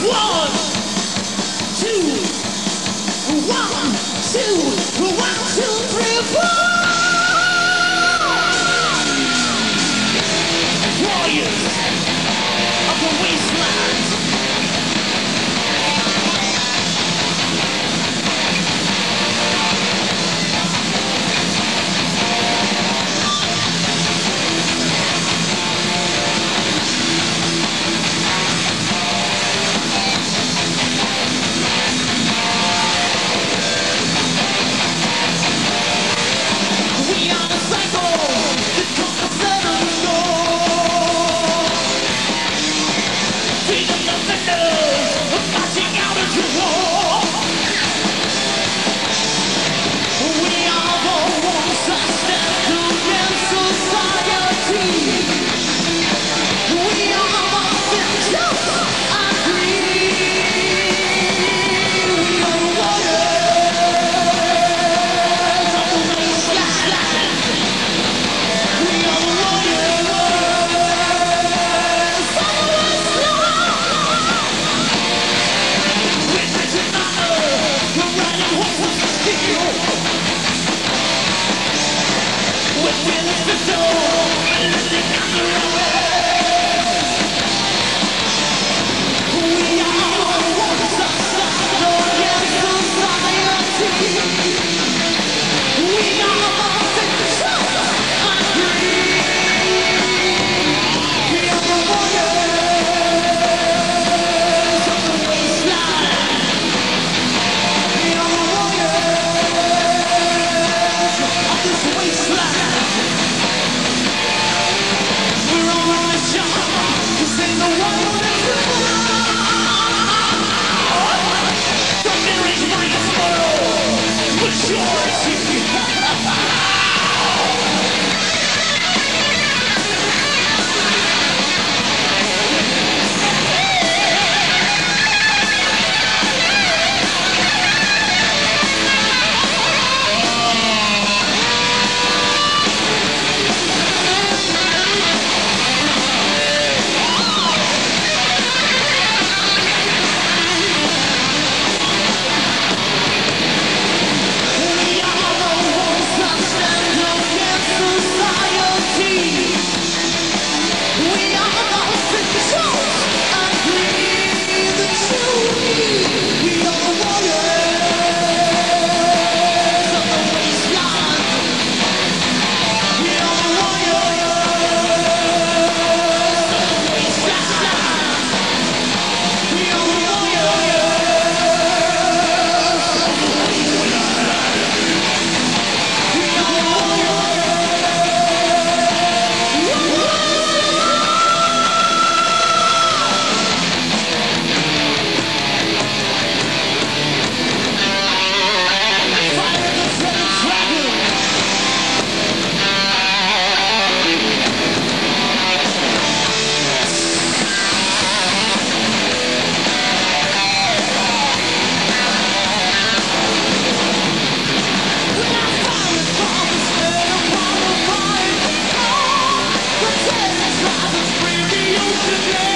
One, two, one, two, one, two, three, four. Warriors. today.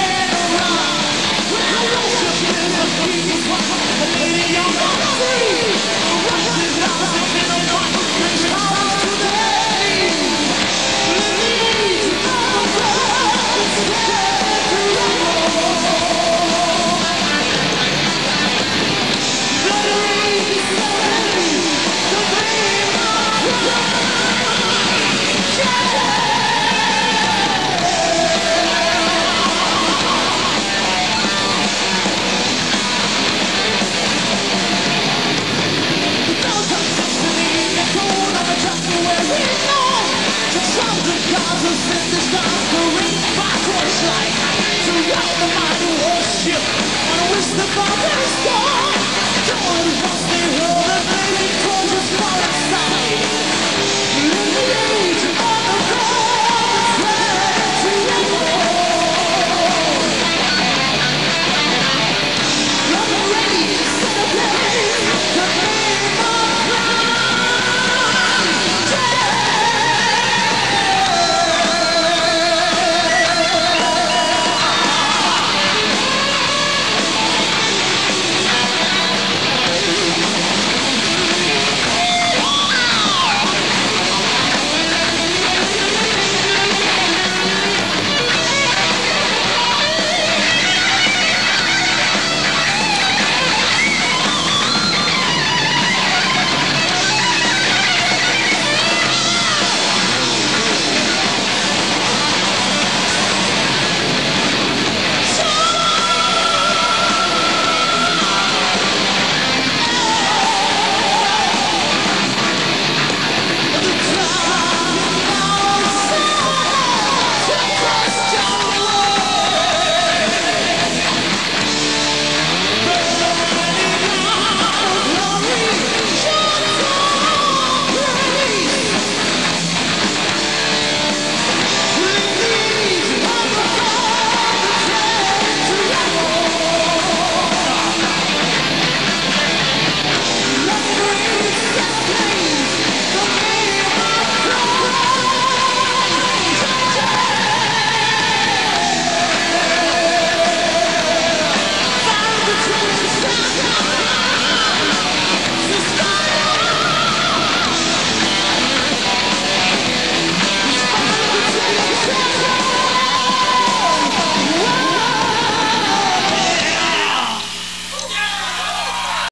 Losing this conquering backwards like To your the mind worship.